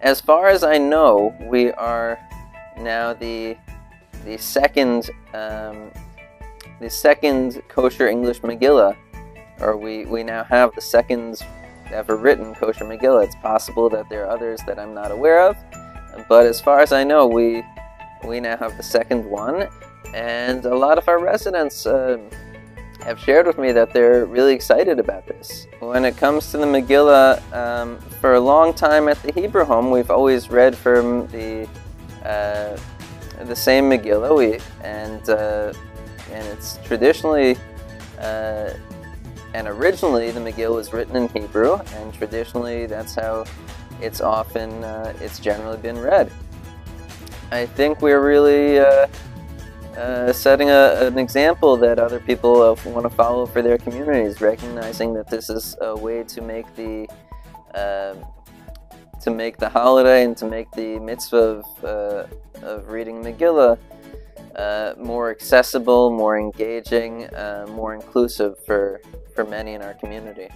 as far as I know, we are now the the second um, the second kosher English Megillah, or we we now have the second ever written kosher Megillah. It's possible that there are others that I'm not aware of, but as far as I know, we we now have the second one, and a lot of our residents. Uh, have shared with me that they're really excited about this. When it comes to the Megillah, um, for a long time at the Hebrew home, we've always read from the uh, the same Megillah, we, and uh, and it's traditionally uh, and originally the Megillah was written in Hebrew, and traditionally that's how it's often uh, it's generally been read. I think we're really uh, uh, setting a, an example that other people uh, want to follow for their communities, recognizing that this is a way to make the uh, to make the holiday and to make the mitzvah of, uh, of reading Megillah uh, more accessible, more engaging, more inclusive for, for many in our community.